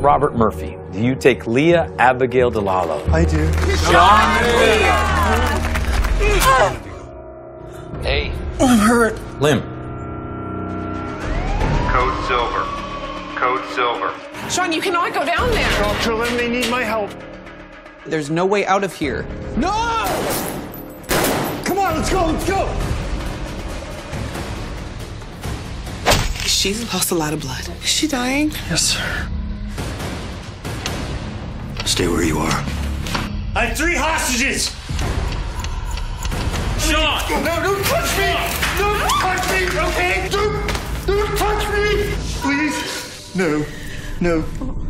Robert Murphy, do you take Lea Abigail Dilallo? I do. John Hey. Oh, I'm hurt. Lim. Code Silver. Code Silver. Shaun, you cannot go down there. Dr. Lim, they need my help. There's no way out of here. No! Come on, let's go, let's go! She's lost a lot of blood. Is she dying? Yes, sir. Stay where you are. I have three hostages! Shaun! No, don't touch me! Don't touch me, okay? Don't, don't touch me! Please. No, no.